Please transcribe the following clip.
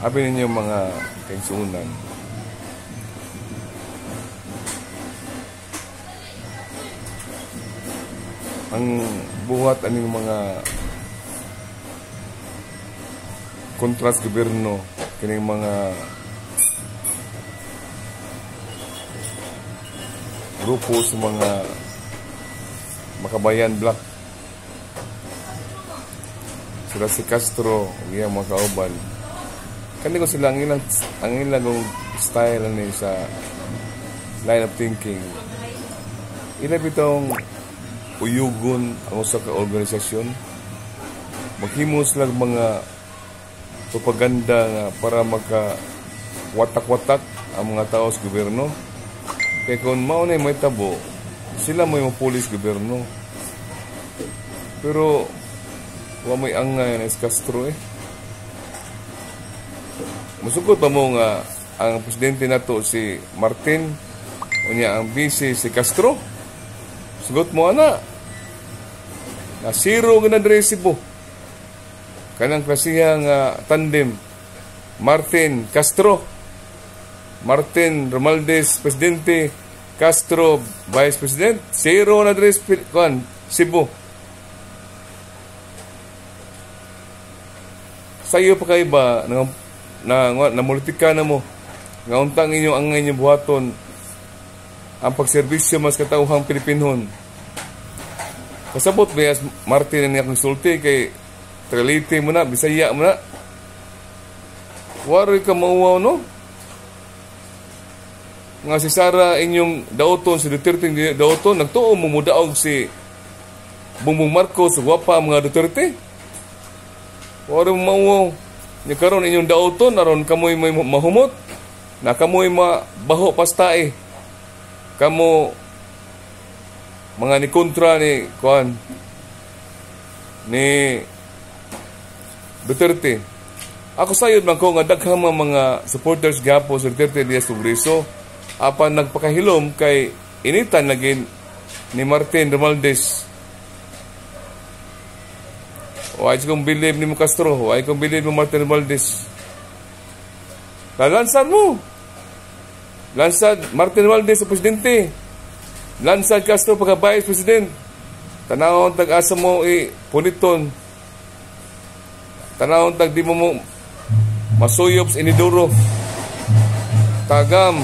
Abi ninyo mga kaigsuunan. Ang buhat aning mga kontras gobyerno kining mga grupo sa mga makabayan black sila si Castro iyang mga kauban kani ko sila ang ilang ang ilang style ni sa line of thinking. Ila bitong uyugon ang usa ka organisasyon. Maghimo sila mga propaganda nga para maka watak-watak ang mga tao sa gobyerno. Kay kung mao na may tabo sila may mapulis gobyerno. Pero wa may angay na si Castro eh musukot pa mo nga ang presidente nato si Martin? Unya ang vice si Castro? Sugot mo ana. Na zero nga na resibo. Kanang klasiya nga tandem Martin Castro. Martin Romualdez presidente. Castro vice president. Zero na dres kan Cebu. Sayo pa kay ba na na, na politika na mo nga untang inyo ang inyong buhaton ang pagserbisyo mas katauhang Pilipinon kasabot ba Martin ang konsulti kay Tralite mo na, Bisaya mo na. Wari ka mauwaw, no? Nga si Sara inyong dauton, si Duterte dauton, nagtuo mo mudaog si Bongbong Marcos, wapa mga Duterte. Wari mo mauwaw. Nga karon inyong dauton, naron kamoy may mahumot, na kamoy mabaho pastae. Kamo mga ni kontra ni kuan ni Duterte. Ako sayod man ko nga daghang mga, supporters gapo sa Duterte Diaz Progreso apan nagpakahilom kay initan lagin ni Martin Romualdez. Why kong believe ni mo Castro? Why kong believe mo Martin Romualdez? Lalansan mo. Lansad Martin sa presidente. Lansad Castro pagka vice president. Tanawon tag-asa mo i puniton Tanawon tag di mo mo masuyop sa iniduro. Tagam